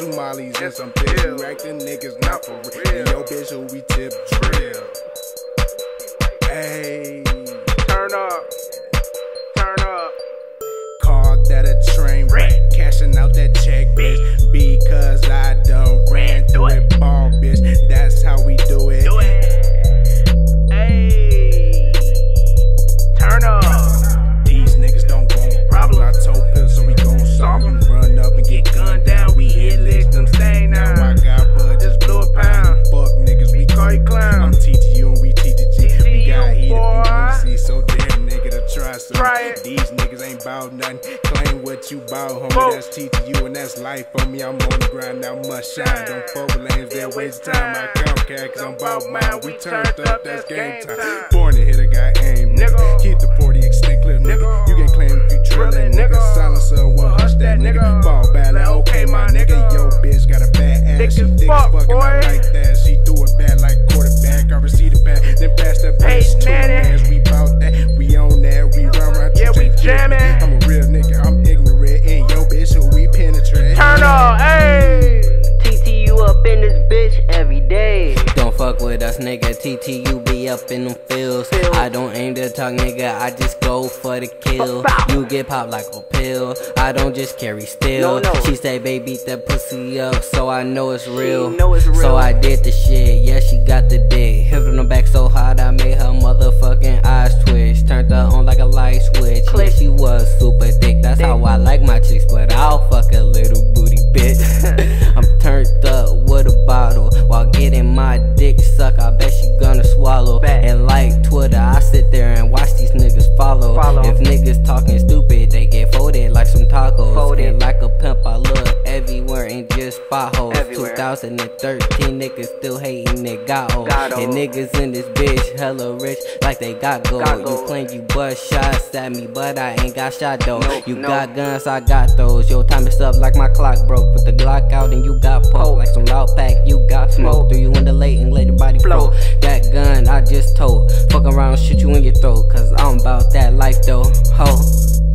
and some pills. You acting niggas not for real. And yo, bitch, who we tip drill. Hey, Turn up. Turn up. called that a train wreck. Cashing out that check, bitch. Because I done ran through it, ball, bitch. Ain't bout nothing. Claim what you bout, homie. Fuck. That's teaching you and that's life on me. I'm on the grind, now must shine. Don't fuck with lanes, they're waste time. I count cat, cause I'm bout mine. We turned up, that's game time. Born to hit a guy aim, nigga. Keep the 40 extend clip, nigga. You can claim if you drillin', nigga. Silencer, well, hush that, nigga. Ball bad, like, okay, my nigga. Yo, bitch got a bad ass. She thick as fuck, fucking, I like that. Bitch every day. Don't fuck with us, nigga. TTU be up in them fields. I don't aim to talk, nigga. I just go for the kill. You get popped like a pill. I don't just carry steel. No, no. She say, baby, beat that pussy up, so I know it's real. know it's real. So I did the shit. Yeah, she potholes. Everywhere. 2013 niggas still hating they got old. Got And niggas in this bitch hella rich like they got gold. Got You claim you bust shots at me, but I ain't got shot though. Nope, you nope. got guns, I got those. Your time is up like my clock broke. Put the Glock out and you got poked. Like some loud pack, you got smoke. Threw you in the late and let your body float. That gun I just told. Fuck around, shoot you in your throat. Cause I'm about that life though. Ho.